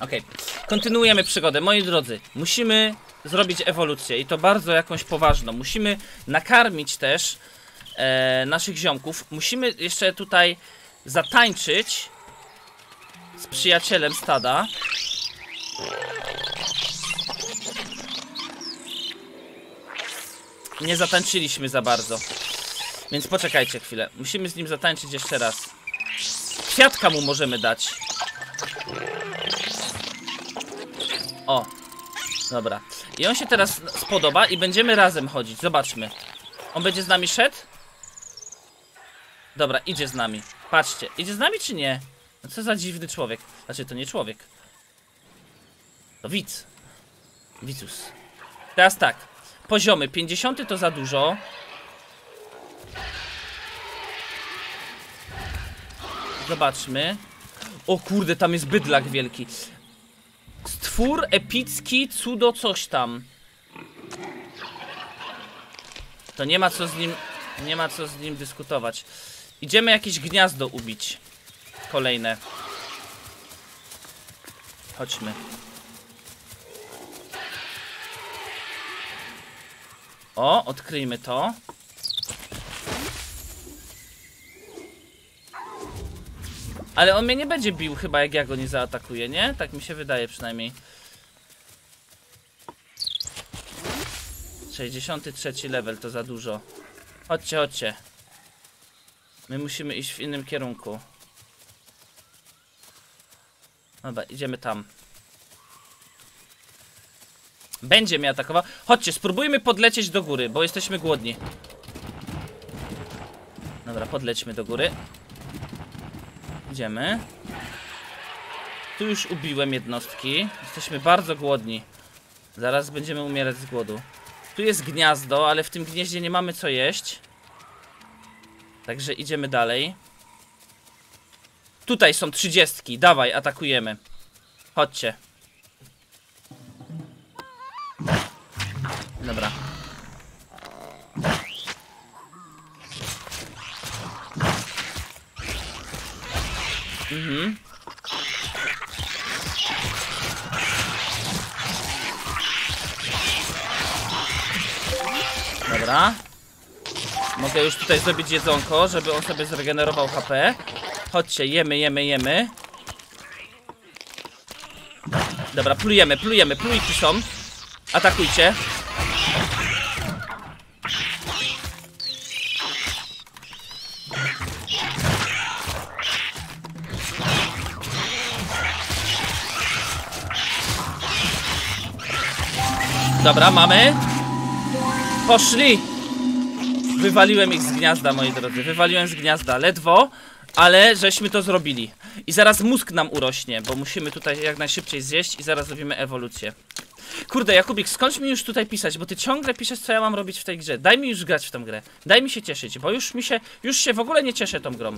Okej, kontynuujemy przygodę. Moi drodzy, musimy zrobić ewolucję i to bardzo jakąś poważną. Musimy nakarmić też e, naszych ziomków. Musimy jeszcze tutaj zatańczyć z przyjacielem stada. Nie zatańczyliśmy za bardzo. Więc poczekajcie chwilę. Musimy z nim zatańczyć jeszcze raz. Kwiatka mu możemy dać. O. Dobra. I on się teraz spodoba i będziemy razem chodzić. Zobaczmy. On będzie z nami szedł? Dobra, idzie z nami. Patrzcie, idzie z nami czy nie? No co za dziwny człowiek. Znaczy, to nie człowiek. To widz. Wicus. Teraz tak. Poziomy. 50 to za dużo. Zobaczmy. O kurde, tam jest bydlak wielki. Stwór epicki, cudo coś tam. To nie ma co z nim, nie ma co z nim dyskutować. Idziemy jakieś gniazdo ubić. Kolejne. Chodźmy. O, odkryjmy to. Ale on mnie nie będzie bił chyba jak ja go nie zaatakuję, nie? Tak mi się wydaje przynajmniej. 63 level to za dużo. Chodźcie, chodźcie. My musimy iść w innym kierunku. Dobra, idziemy tam. Będzie mnie atakował. Chodźcie, spróbujmy podlecieć do góry, bo jesteśmy głodni. Dobra, podlećmy do góry. Idziemy. Tu już ubiłem jednostki. Jesteśmy bardzo głodni. Zaraz będziemy umierać z głodu. Tu jest gniazdo, ale w tym gnieździe nie mamy co jeść. Także idziemy dalej. Tutaj są trzydziestki. Dawaj, atakujemy. Chodźcie. Dobra. Mhm. Dobra. Mogę już tutaj zrobić jedzonko, żeby on sobie zregenerował HP. Chodźcie, jemy, jemy, jemy. Dobra, plujemy, plujemy, plujki są. Atakujcie. Dobra, mamy. Poszli. Wywaliłem ich z gniazda, moi drodzy. Wywaliłem z gniazda. Ledwo, ale żeśmy to zrobili. I zaraz mózg nam urośnie, bo musimy tutaj jak najszybciej zjeść i zaraz zrobimy ewolucję. Kurde, Jakubik, skończ mi już tutaj pisać, bo ty ciągle piszesz, co ja mam robić w tej grze. Daj mi już grać w tę grę. Daj mi się cieszyć, bo już mi się, już się w ogóle nie cieszę tą grą.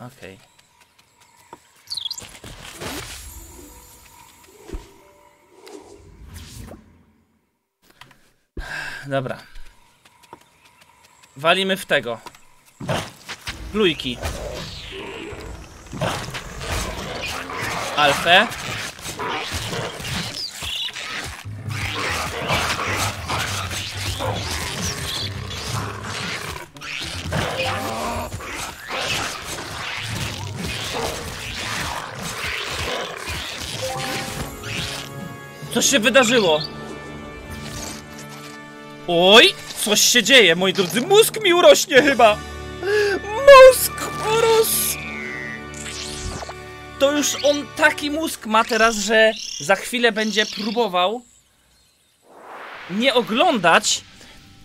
Okej. Dobra. Walimy w tego. Plujki. Alfę. Co się wydarzyło? Oj, coś się dzieje, moi drodzy. Mózg mi urośnie chyba. Mózg urósł. To już on taki mózg ma teraz, że za chwilę będzie próbował nie oglądać.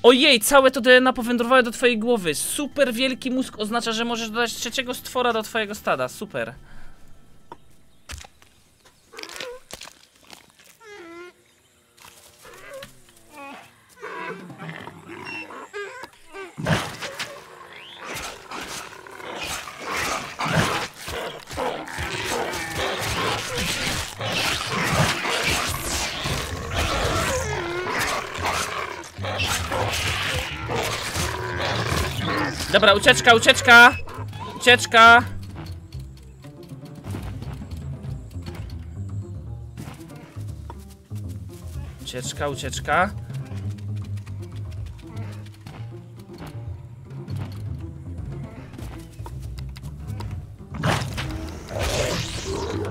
Ojej, całe to DNA powędrowało do twojej głowy. Super wielki mózg oznacza, że możesz dodać trzeciego stwora do twojego stada. Super. Dobra, ucieczka, ucieczka! Ucieczka! Ucieczka, ucieczka.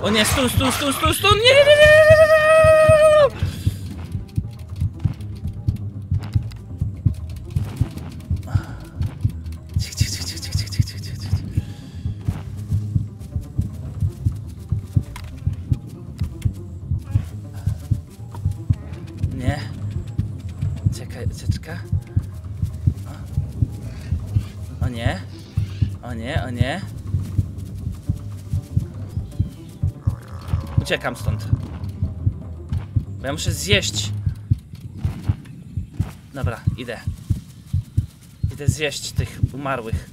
O nie, stun, stun, stun, stun, stun, nie, nie, nie, nie. Uciekam stąd. Bo ja muszę zjeść. Dobra, idę. Idę zjeść tych umarłych.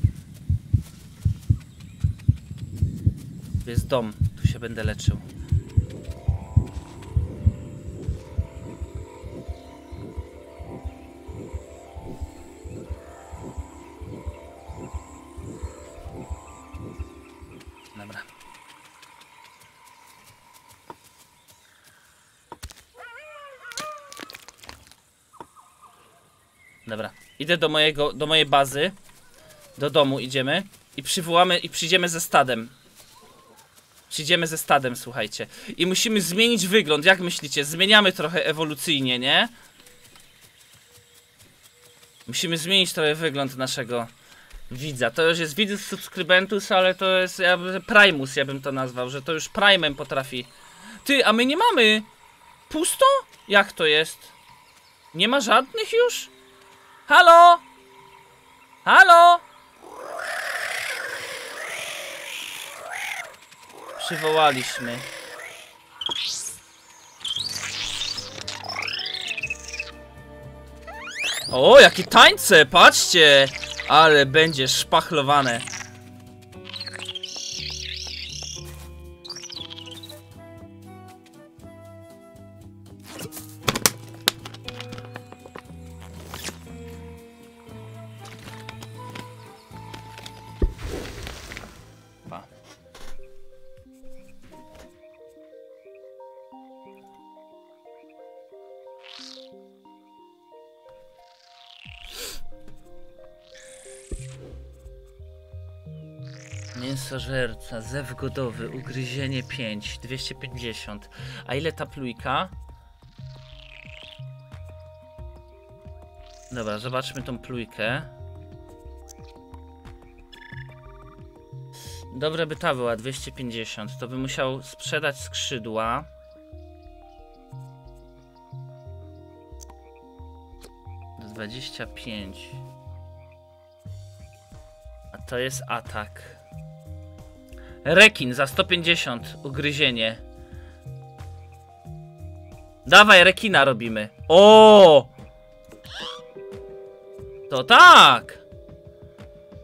Jest dom, tu się będę leczył. Idę do mojego, do mojej bazy. Do domu idziemy. I przywołamy, i przyjdziemy ze stadem. Przyjdziemy ze stadem, słuchajcie. I musimy zmienić wygląd. Jak myślicie? Zmieniamy trochę ewolucyjnie, nie? Musimy zmienić trochę wygląd naszego widza. To już jest widz subskrybentus, ale to jest ja, Primus, ja bym to nazwał, że to już Primem potrafi. Ty, a my nie mamy. Pusto? Jak to jest? Nie ma żadnych już? Halo? Halo? Przywołaliśmy. O, jakie tańce, patrzcie! Ale będzie szpachlowane. Mięsożerca, zew godowy, ugryzienie 5, 250. A ile ta plujka? Dobra, zobaczmy tą plujkę. Dobre by ta była, 250. To by musiał sprzedać skrzydła. Do 25. A to jest atak. Rekin za 150. Ugryzienie. Dawaj, rekina robimy. O! To tak!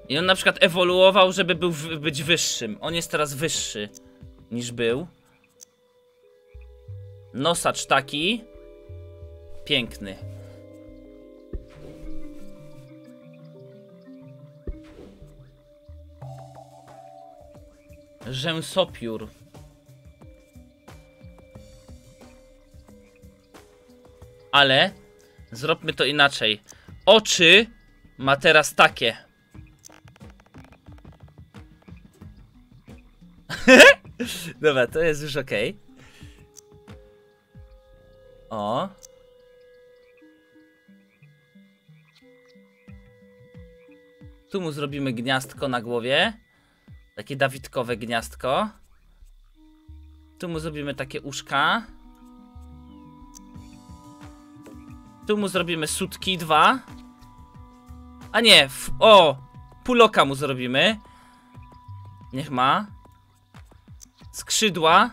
I on na przykład ewoluował, żeby był, być wyższym. On jest teraz wyższy niż był. Nosacz taki. Piękny. Rzęsopiór. Ale zróbmy to inaczej. Oczy ma teraz takie. Dobra, to jest już ok. O. Tu mu zrobimy gniazdko na głowie. Takie dawidkowe gniazdko. Tu mu zrobimy takie uszka. Tu mu zrobimy sutki dwa. A nie, o! Puloka mu zrobimy. Niech ma. Skrzydła.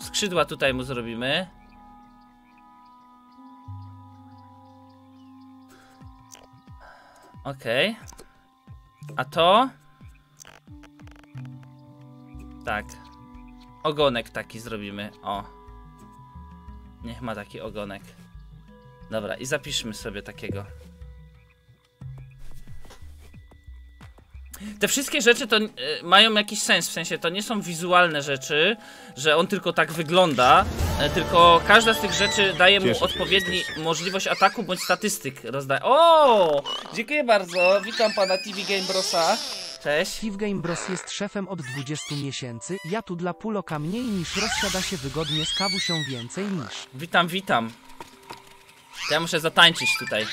Skrzydła tutaj mu zrobimy. Okej. A to? Tak. Ogonek taki zrobimy. O. Niech ma taki ogonek. Dobra, i zapiszmy sobie takiego. Te wszystkie rzeczy to e, mają jakiś sens, w sensie to nie są wizualne rzeczy, że on tylko tak wygląda, e, tylko każda z tych rzeczy daje mu odpowiedni możliwość ataku bądź statystyk rozdaje. O! Dziękuję bardzo, witam pana TV Game Brosa. Cześć. Steve Game Bros jest szefem od 20 miesięcy, ja tu dla Puloka mniej niż rozsiada się wygodnie z kawusią więcej niż. Witam, witam. To ja muszę zatańczyć tutaj.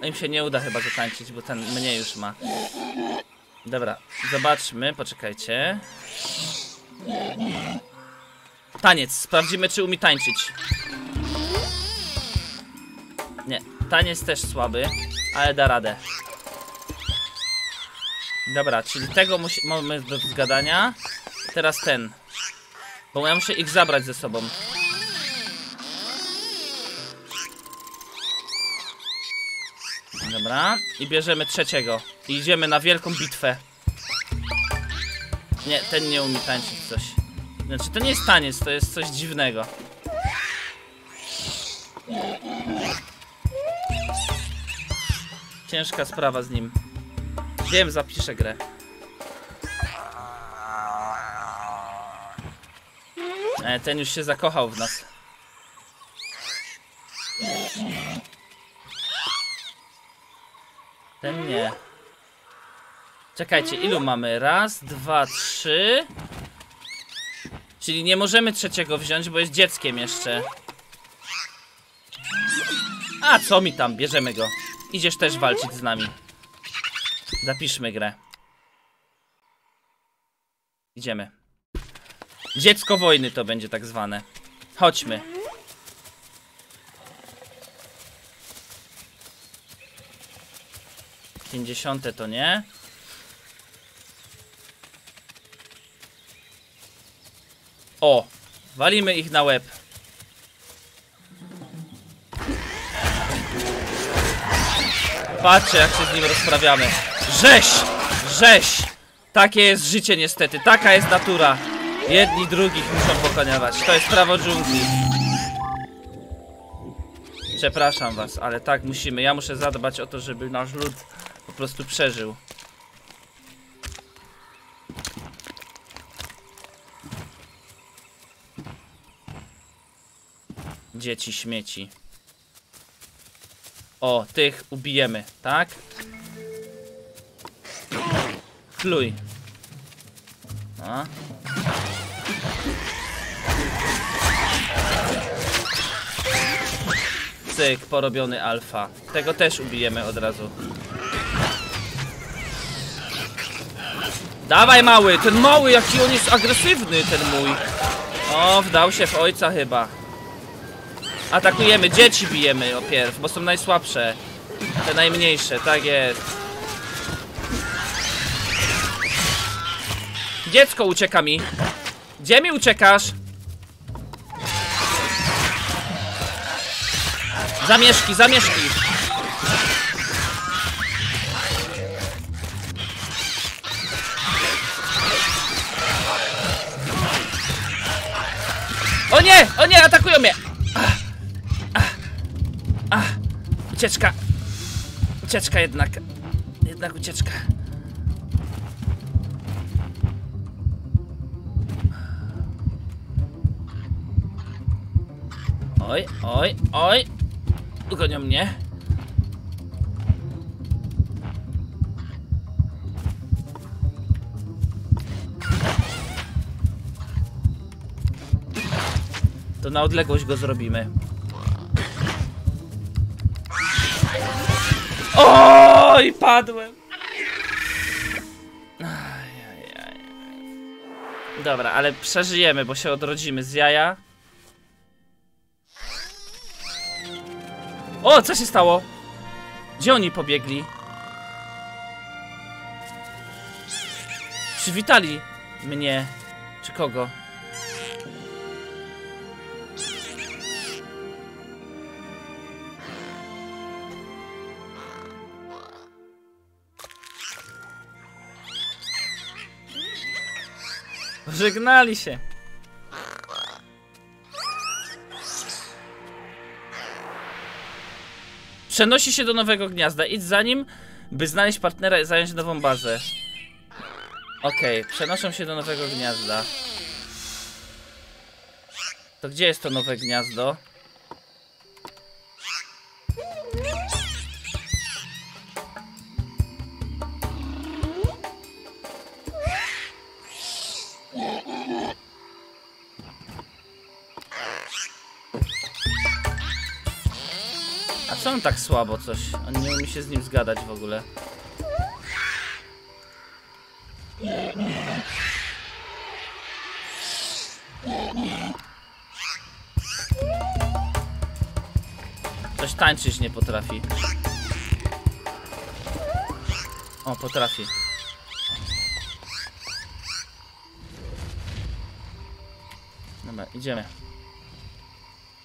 No im się nie uda chyba zatańczyć, bo ten mnie już ma. Dobra, zobaczmy, poczekajcie. Taniec, sprawdzimy czy umie tańczyć. Nie, taniec też słaby, ale da radę. Dobra, czyli tego mamy do zgadania. Teraz ten. Bo ja muszę ich zabrać ze sobą. Dobra, i bierzemy trzeciego. I idziemy na wielką bitwę. Nie, ten nie umie tańczyć coś. Znaczy, to nie jest taniec, to jest coś dziwnego. Ciężka sprawa z nim. Wiem, zapiszę grę. E, ten już się zakochał w nas. Ten nie. Czekajcie, ilu mamy? Raz, dwa, trzy. Czyli nie możemy trzeciego wziąć, bo jest dzieckiem jeszcze. A co mi tam? Bierzemy go. Idziesz też walczyć z nami. Zapiszmy grę. Idziemy. Dziecko wojny to będzie tak zwane. Chodźmy. Pięćdziesiąte to nie. O! Walimy ich na łeb. Patrzcie jak się z nim rozprawiamy. Rzeź! Rzeź! Takie jest życie niestety, taka jest natura. Jedni drugich muszą pokonywać. To jest prawo dżungli. Przepraszam was, ale tak musimy. Ja muszę zadbać o to, żeby nasz lud po prostu przeżył. Dzieci śmieci. O, tych ubijemy, tak? Pluj. A. Cyk, porobiony alfa. Tego też ubijemy od razu. Dawaj mały, ten mały, jaki on jest agresywny, ten mój. O, wdał się w ojca chyba. Atakujemy, dzieci bijemy opierw, bo są najsłabsze. Te najmniejsze, tak jest. Dziecko ucieka mi. Gdzie mi uciekasz? Zamieszki, zamieszki. O nie! O nie! Atakują mnie! Ucieczka. Ucieczka jednak. Jednak ucieczka. Oj, oj, oj. Gonią mnie. To na odległość go zrobimy. Oj, padłem. Dobra, ale przeżyjemy, bo się odrodzimy z jaja. O, co się stało? Gdzie oni pobiegli? Przywitali mnie. Czy kogo? Żegnali się. Przenosi się do nowego gniazda. Idź za nim, by znaleźć partnera i zająć nową bazę. Okej, przenoszą się do nowego gniazda. To gdzie jest to nowe gniazdo? Co on tak słabo coś? On nie umie się z nim zgadać w ogóle. Coś tańczyć nie potrafi. O, potrafi. Dobra, idziemy.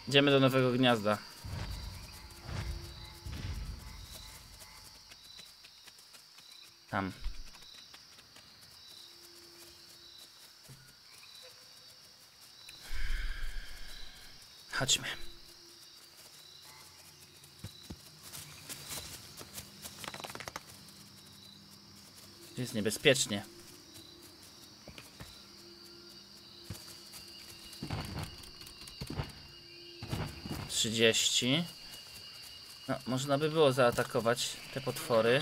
Idziemy do nowego gniazda. Tam. Chodźmy. Jest niebezpiecznie. Trzydzieści. No, można by było zaatakować te potwory.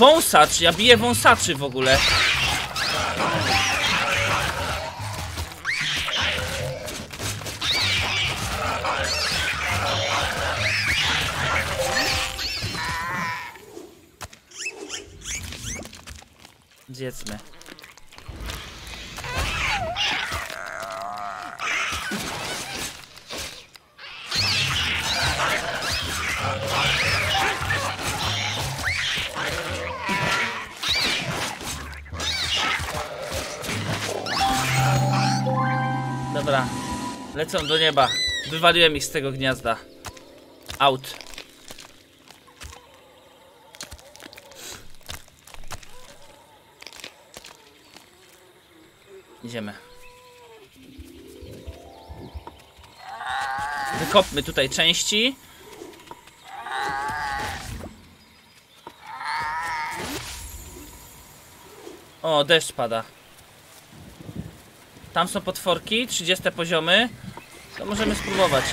Wąsacz, ja biję wąsaczy w ogóle. Wywaliłem ich z tego gniazda. Out. Idziemy. Wykopmy tutaj części. O, deszcz pada. Tam są potworki, 30 poziomy. To możemy spróbować.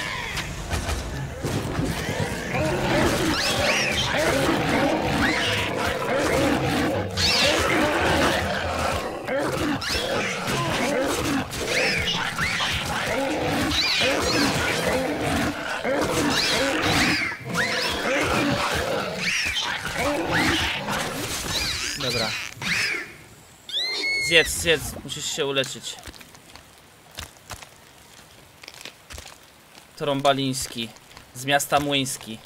Dobra. Zjedz, zjedz, musisz się uleczyć. Trąbaliński z miasta Młyński.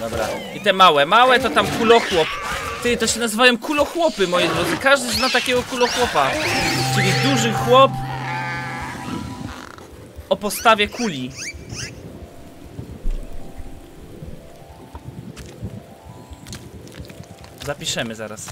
Dobra. I te małe. Małe to tam kulochłop. Ty, to się nazywają kulochłopy, moi drodzy. Każdy zna takiego kulochłopa. Czyli duży chłop o postawie kuli. Zapiszemy zaraz.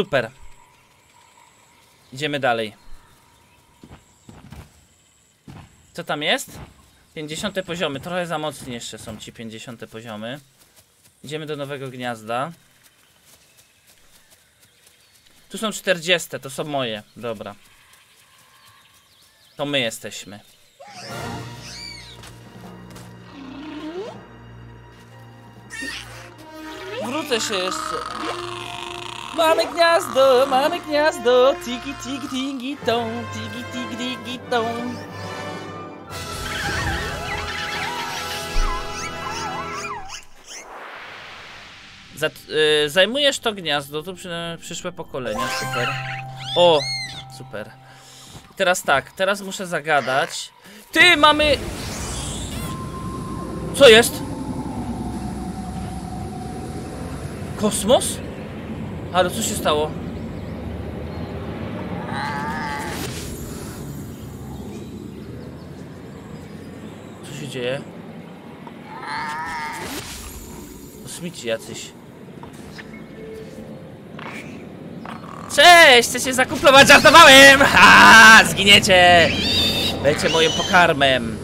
Super. Idziemy dalej. Co tam jest? 50 poziomy. Trochę za mocni jeszcze są ci 50 poziomy. Idziemy do nowego gniazda. Tu są 40, to są moje. Dobra. To my jesteśmy. tutaj się jeszcze... Mamy gniazdo, mamy gniazdo, tiki tiki tiki tom, tiki tiki tiki tom. Zat, y, zajmujesz to gniazdo, to przy, przyszłe pokolenia, super. O, super. Teraz tak, teraz muszę zagadać. Ty, mamy... Co jest? Kosmos? Ale co się stało? Co się dzieje? Kosmici jacyś. Cześć! Chcę się zakumplować, żartowałem! Ha! Zginiecie! Będziecie moim pokarmem.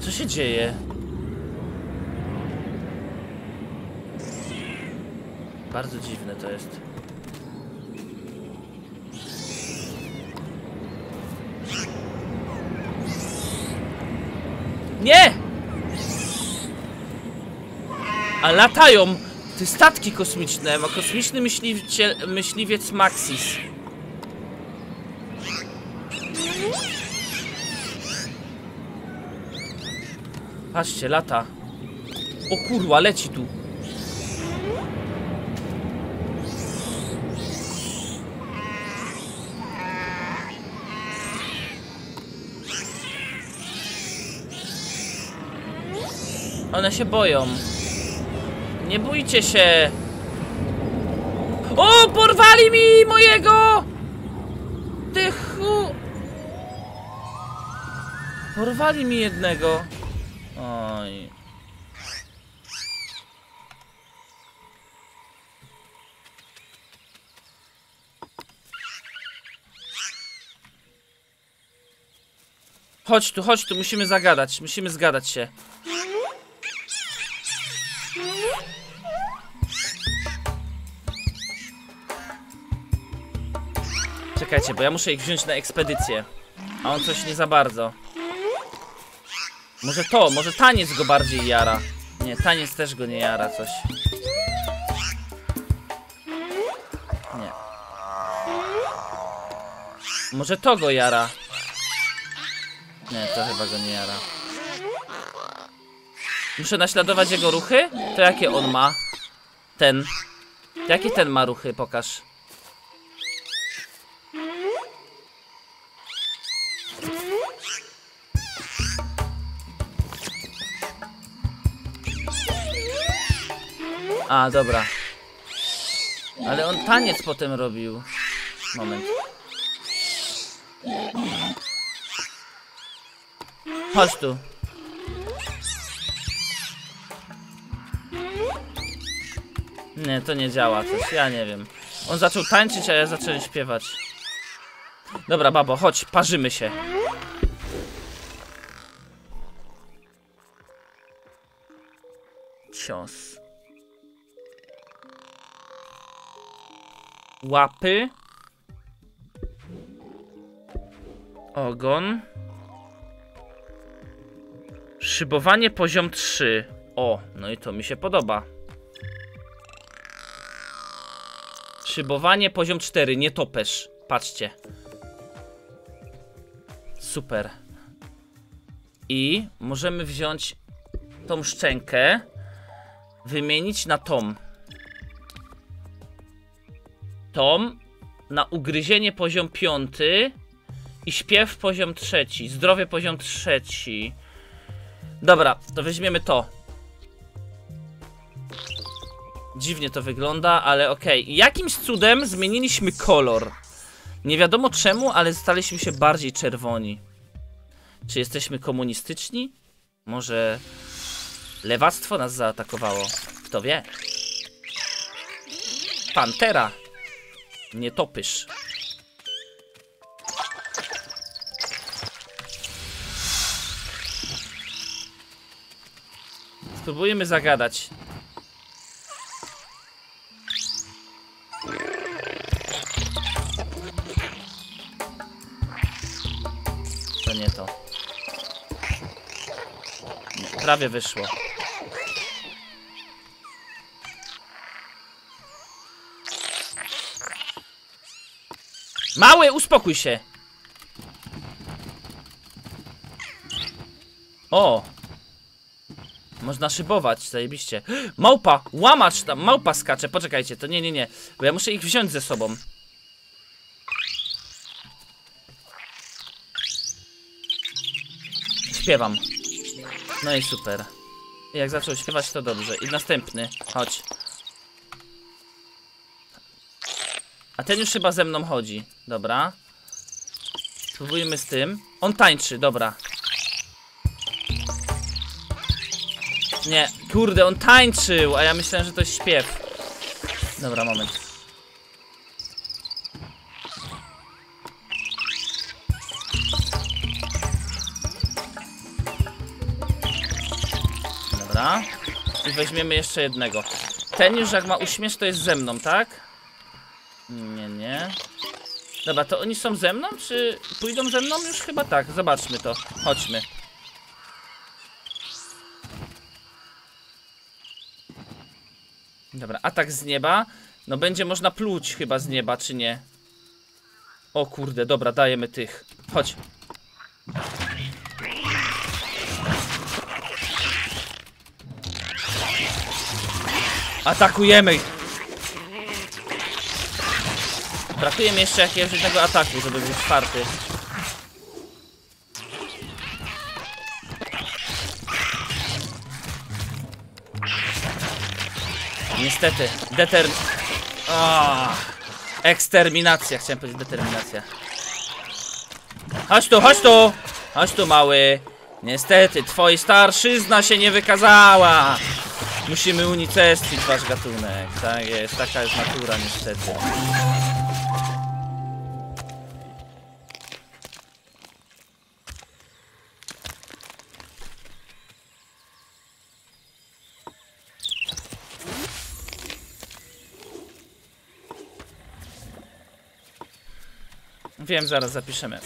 Co się dzieje? Bardzo dziwne to jest. Nie! A latają te statki kosmiczne, ma kosmiczny myśliwiec, myśliwiec Maxis. Patrzcie, lata. O kurwa, leci tu. One się boją. Nie bójcie się. O, porwali mi mojego! Ty chu... Porwali mi jednego. Oj. Chodź tu, chodź tu, musimy zagadać, musimy zgadać się. Czekajcie, bo ja muszę ich wziąć na ekspedycję. A on coś nie za bardzo. Może to, może taniec go bardziej jara. Nie, taniec też go nie jara coś. Nie. Może to go jara. Nie, to chyba go nie jara. Muszę naśladować jego ruchy? To jakie on ma? Ten. Jakie ten ma ruchy? Pokaż. A, dobra. Ale on taniec potem robił. Moment. Chodź tu. Nie, to nie działa coś, ja nie wiem. On zaczął tańczyć, a ja zacząłem śpiewać. Dobra, babo, chodź, parzymy się. Łapy. Ogon. Szybowanie poziom 3. O, no i to mi się podoba. Szybowanie poziom 4, nie topesz. Patrzcie. Super. I możemy wziąć tą szczękę, wymienić na tom. Tom na ugryzienie poziom 5 i śpiew poziom trzeci, zdrowie poziom trzeci. Dobra, to weźmiemy to. Dziwnie to wygląda, ale okej. Jakimś cudem zmieniliśmy kolor. Nie wiadomo czemu, ale staliśmy się bardziej czerwoni. Czy jesteśmy komunistyczni? Może lewactwo nas zaatakowało? Kto wie? Pantera. Nie topysz. Spróbujemy zagadać. To nie to. Prawie wyszło. Mały, uspokój się! O! Można szybować, zajebiście. Małpa! Łamacz tam, małpa skacze. Poczekajcie, to nie, nie, nie. Bo ja muszę ich wziąć ze sobą. Śpiewam. No i super. Jak zaczął śpiewać, to dobrze. I następny. Chodź. A ten już chyba ze mną chodzi. Dobra. Spróbujmy z tym. On tańczy, dobra. Nie, kurde, on tańczył, a ja myślałem, że to śpiew. Dobra, moment. Dobra. I weźmiemy jeszcze jednego. Ten już jak ma uśmiech, to jest ze mną, tak? Nie, nie. Dobra, to oni są ze mną, czy pójdą ze mną? Już chyba tak, zobaczmy to. Chodźmy. Dobra, atak z nieba. No będzie można pluć chyba z nieba, czy nie? O kurde, dobra, dajemy tych. Chodź. Atakujemy! Brakuje mi jeszcze jakiegoś jednego ataku, żeby był czwarty. Niestety, deter... Ah, eksterminacja, chciałem powiedzieć determinacja. Chodź tu, chodź tu! Chodź tu, mały. Niestety, twoi starszyzna się nie wykazała. Musimy unicestwić wasz gatunek. Tak jest, taka jest natura niestety. Wiem, zaraz zapiszemy.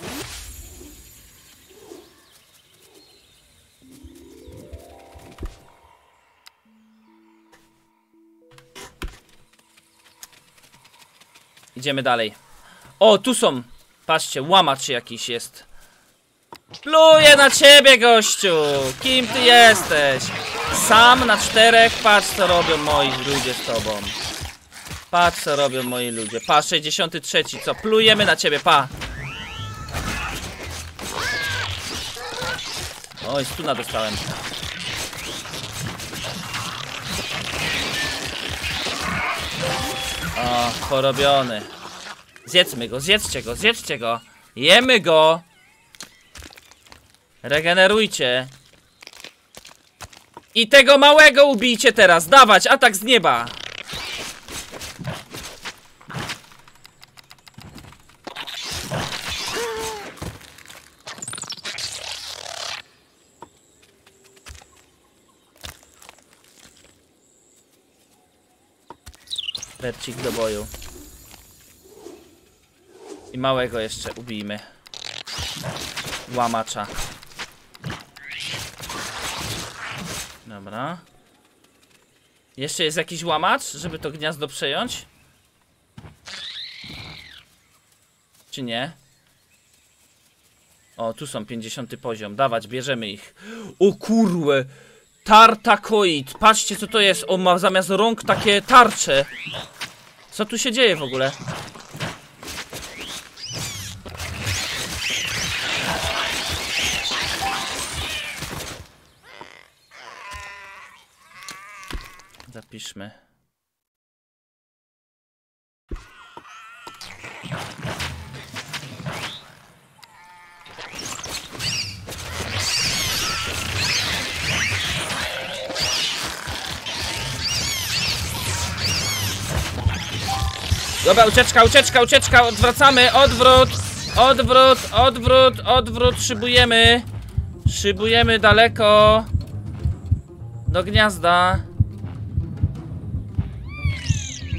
Idziemy dalej. O, tu są. Patrzcie, łamacz jakiś jest. Pluję na ciebie, gościu! Kim ty jesteś? Sam na czterech? Patrz, co robią moi ludzie z tobą. Patrz, co robią moi ludzie. Pa, 63, co? Plujemy na ciebie, pa! Oj, stuna dostałem. O, porobiony. Zjedzmy go, zjedzcie go, zjedzcie go. Jemy go. Regenerujcie. I tego małego ubijcie teraz. Dawać, atak z nieba. Lecik do boju. I małego jeszcze ubijmy. Łamacza. Dobra. Jeszcze jest jakiś łamacz, żeby to gniazdo przejąć? Czy nie? O, tu są 50 poziom. Dawać, bierzemy ich. O kurłe! Tartakoid. Patrzcie co to jest. On ma zamiast rąk takie tarcze. Co tu się dzieje w ogóle? Zapiszmy. Dobra, ucieczka, ucieczka, ucieczka, odwracamy, odwrót, odwrót, odwrót, odwrót, szybujemy, szybujemy daleko do gniazda.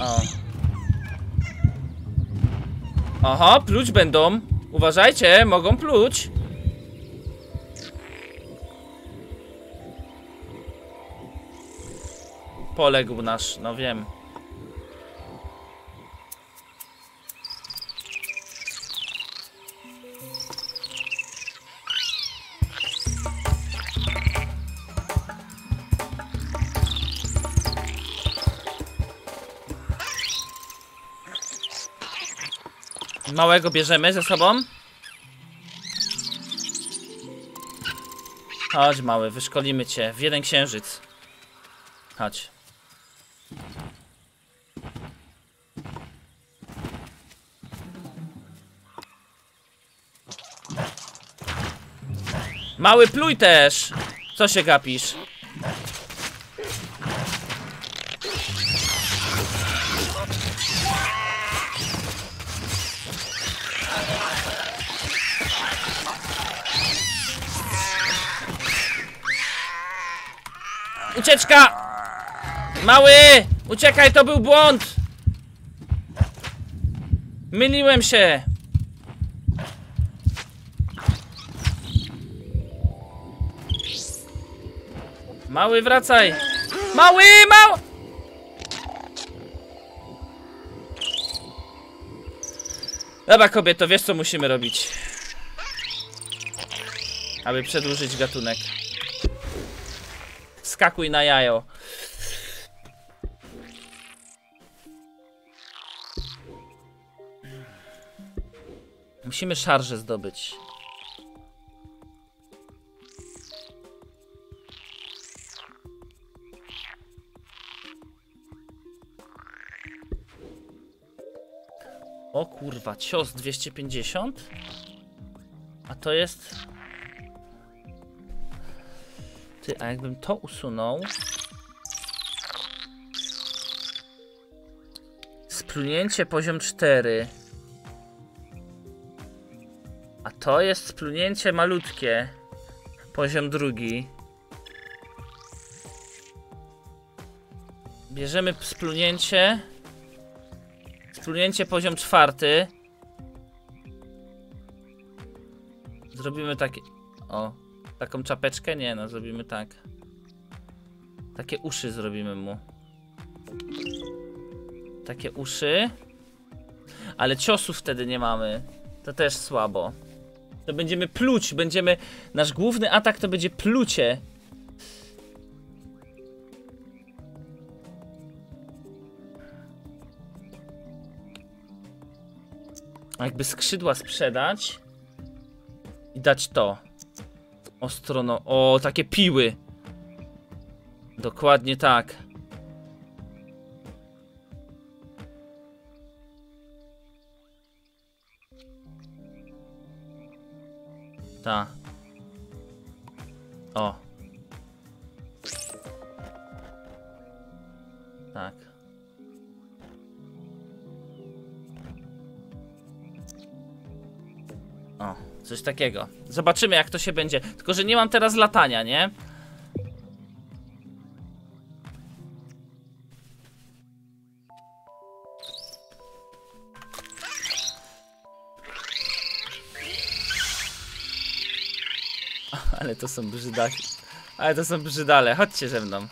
O. Aha, pluć będą. Uważajcie, mogą pluć. Poległ nasz, no wiem. Małego bierzemy ze sobą. Chodź mały, wyszkolimy cię w jeden księżyc. Chodź. Mały pluj też! Co się gapisz? Ucieczka! Mały! Uciekaj, to był błąd! Myliłem się! Mały, wracaj! Mały, mały! Dobra, kobieto, wiesz co musimy robić. Aby przedłużyć gatunek. Skakuj na jajo. Musimy szarże zdobyć. O kurwa, cios 250? A to jest... Ty, a jakbym to usunął... Splunięcie poziom 4. A to jest splunięcie malutkie. Poziom drugi. Bierzemy splunięcie. Splunięcie poziom czwarty. Zrobimy takie. O, taką czapeczkę? Nie, no, zrobimy tak. Takie uszy zrobimy mu. Takie uszy. Ale ciosów wtedy nie mamy. To też słabo. To będziemy pluć, będziemy. Nasz główny atak to będzie plucie. Jakby skrzydła sprzedać i dać to. Ostrono. O, takie piły. Dokładnie tak. Ta. Takiego. Zobaczymy jak to się będzie. Tylko, że nie mam teraz latania, nie? Ale to są brzydaki. Ale to są brzydale. Chodźcie ze mną.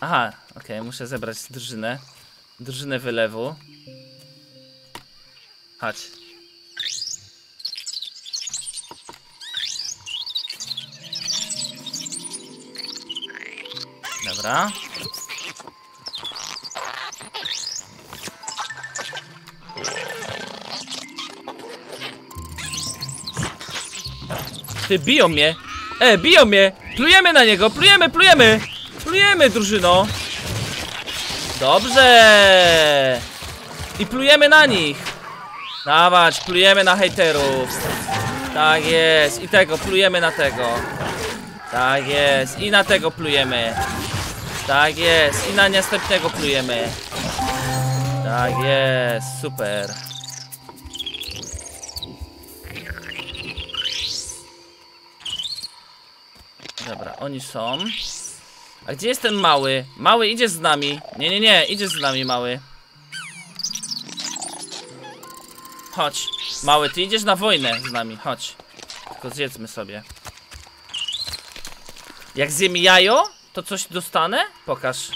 Aha, okej, muszę zebrać drużynę. Drużynę wylewu. Chodź. Dobra. Ty, biją mnie! E, biją mnie! Plujemy na niego, plujemy, plujemy! Plujemy, drużyno! Dobrze! I plujemy na nich! Dawać, plujemy na hejterów! Tak jest, i tego, plujemy na tego! Tak jest, i na tego plujemy! Tak jest, i na następnego plujemy! Tak jest, super! Dobra, oni są. A gdzie jest ten mały? Mały idzie z nami. Nie, nie, nie, idzie z nami mały. Chodź. Mały, ty idziesz na wojnę z nami, chodź. Tylko zjedzmy sobie. Jak zjem jajo, to coś dostanę? Pokaż.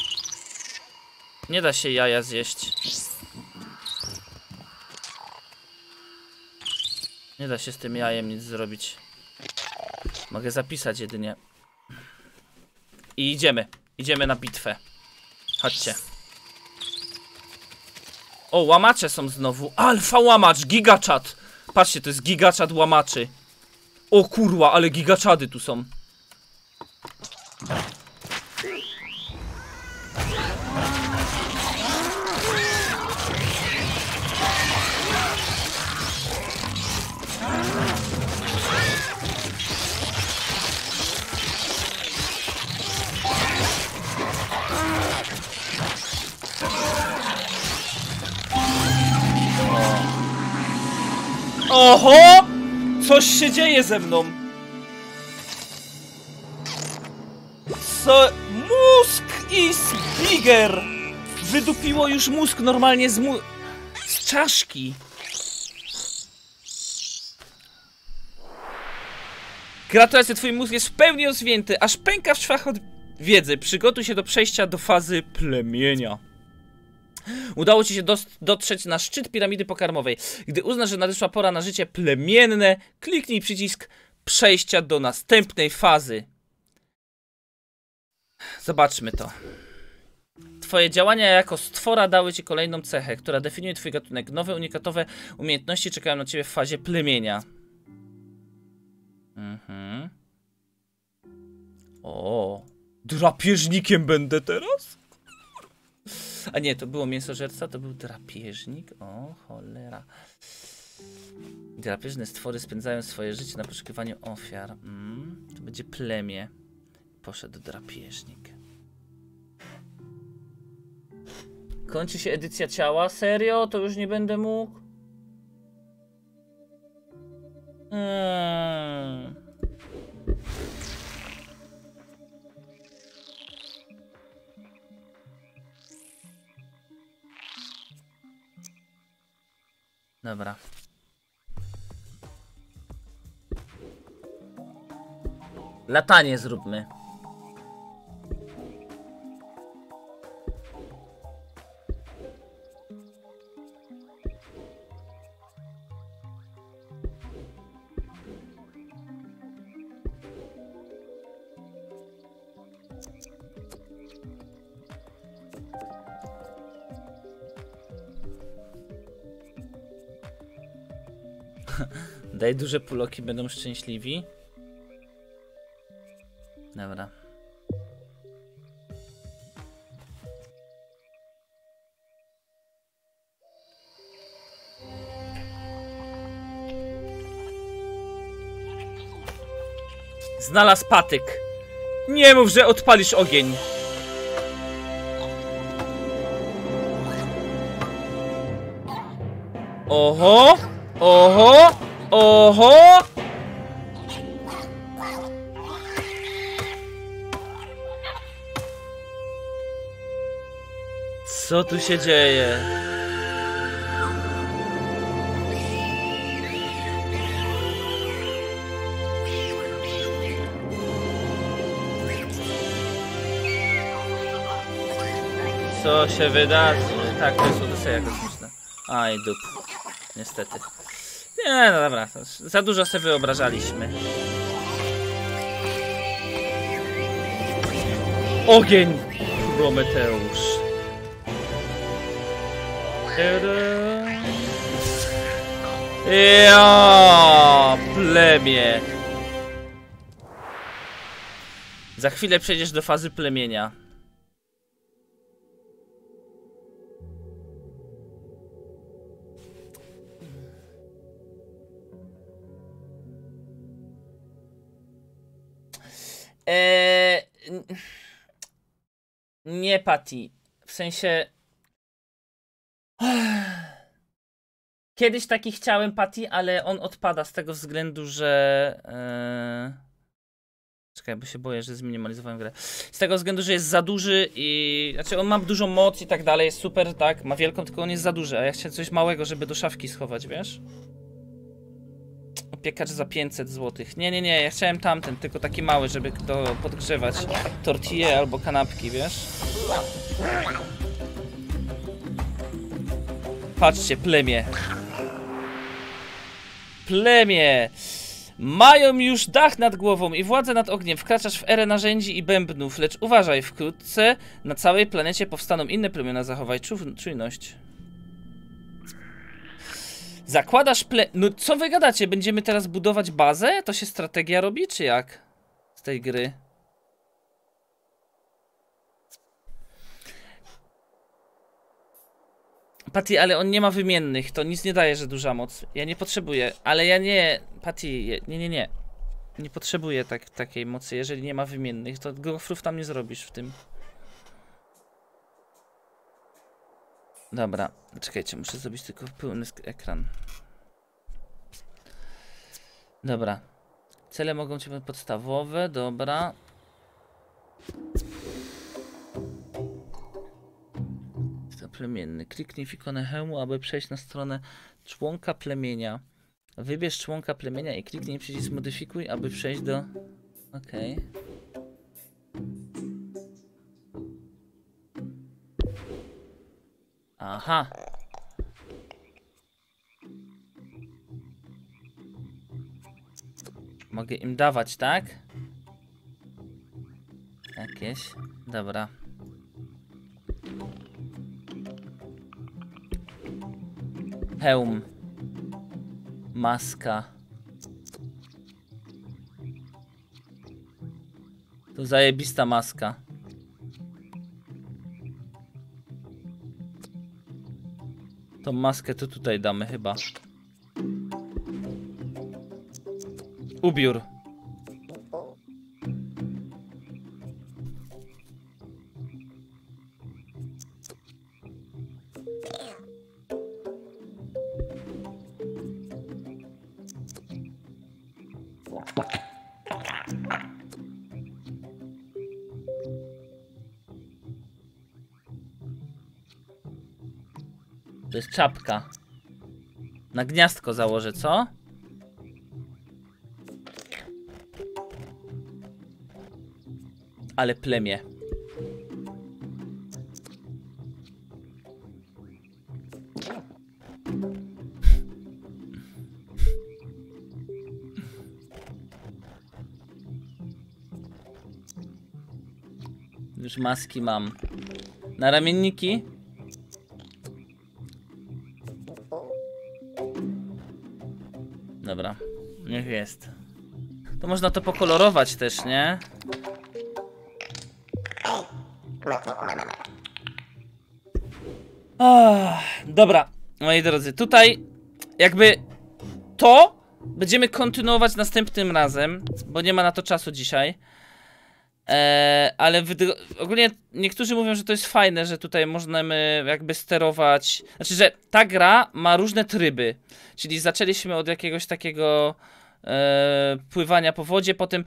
Nie da się jaja zjeść. Nie da się z tym jajem nic zrobić. Mogę zapisać jedynie. I idziemy. Idziemy na bitwę. Chodźcie. O, łamacze są znowu. Alfa łamacz, gigaczat. Patrzcie, to jest gigaczat łamaczy. O kurwa, ale gigaczady tu są. Oho! Coś się dzieje ze mną. Co? Mózg is bigger! Wydupiło już mózg normalnie z mu... z czaszki. Gratulacje, twój mózg jest w pełni rozwinięty, aż pęka w szwach od wiedzy. Przygotuj się do przejścia do fazy plemienia. Udało ci się dotrzeć na szczyt piramidy pokarmowej. Gdy uznasz, że nadeszła pora na życie plemienne, kliknij przycisk przejścia do następnej fazy. Zobaczmy to. Twoje działania jako stwora dały ci kolejną cechę, która definiuje twój gatunek. Nowe, unikatowe umiejętności czekają na ciebie w fazie plemienia. Mhm. O, drapieżnikiem będę teraz? A nie, to było mięsożerca, to był drapieżnik. O, cholera. Drapieżne stwory spędzają swoje życie na poszukiwaniu ofiar. Mm, to będzie plemię. Poszedł drapieżnik. Kończy się edycja ciała? Serio? To już nie będę mógł? Mm. Dobra. Latanie zróbmy. Daj duże puloki, będą szczęśliwi. Dobra. Znalazł patyk. Nie mów, że odpalisz ogień. Oho! Oho! Oho! Co tu się dzieje? Co się wydarzy? Tak, to jest Odyseja kosmiczna. Aj, dup. Niestety. Nie, no dobra, za dużo sobie wyobrażaliśmy. Ogień! Prometeusz. Ja, plemię. Za chwilę przejdziesz do fazy plemienia. Eee, nie, Patty. W sensie. Kiedyś taki chciałem Patty, ale on odpada z tego względu, że. Eee... Czekaj, bo się boję, że zminimalizowałem grę. Z tego względu, że jest za duży i. Znaczy, on ma dużą moc i tak dalej, jest super, tak, ma wielką, tylko on jest za duży, a ja chciałem coś małego, żeby do szafki schować, wiesz? Opiekacz za 500 zł. Nie, nie, nie, ja chciałem tamten, tylko taki mały, żeby do podgrzewać tortille albo kanapki, wiesz? Patrzcie, plemię. Plemię! Mają już dach nad głową i władzę nad ogniem. Wkraczasz w erę narzędzi i bębnów, lecz uważaj, wkrótce na całej planecie powstaną inne plemiona. Zachowaj czu czujność. Zakładasz ple... No co wy gadacie? Będziemy teraz budować bazę? To się strategia robi, czy jak? Z tej gry. Patty, ale on nie ma wymiennych, to nic nie daje, że duża moc. Ja nie potrzebuję, ale ja nie... Patty, nie, nie, nie. Nie potrzebuję tak, takiej mocy, jeżeli nie ma wymiennych, to gofrów tam nie zrobisz w tym. Dobra, czekajcie, muszę zrobić tylko pełny ekran. Dobra. Cele mogą być podstawowe, dobra. To plemienny. Kliknij w ikonę hełmu, aby przejść na stronę członka plemienia. Wybierz członka plemienia i kliknij przycisk modyfikuj, aby przejść do... Okej. Aha. Mogę im dawać, tak? Jakieś. Dobra. Hełm. Maska. To zajebista maska. Tą maskę to tutaj damy chyba. Ubiór. Czapka. Na gniazdko założę, co? Ale plemię. Już maski mam. Na ramienniki? Jest. To można to pokolorować też, nie? Dobra, moi drodzy, tutaj jakby to będziemy kontynuować następnym razem, bo nie ma na to czasu dzisiaj. Eee, ale ogólnie niektórzy mówią, że to jest fajne, że tutaj możemy jakby sterować. Znaczy, że ta gra ma różne tryby. Czyli zaczęliśmy od jakiegoś takiego e, pływania po wodzie, potem.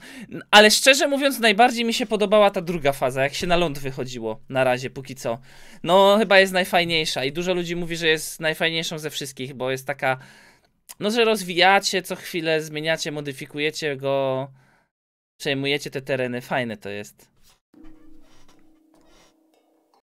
Ale szczerze mówiąc, najbardziej mi się podobała ta druga faza, jak się na ląd wychodziło. Na razie, póki co. No, chyba jest najfajniejsza i dużo ludzi mówi, że jest najfajniejszą ze wszystkich, bo jest taka. No, że rozwijacie co chwilę, zmieniacie, modyfikujecie go, przejmujecie te tereny. Fajne to jest.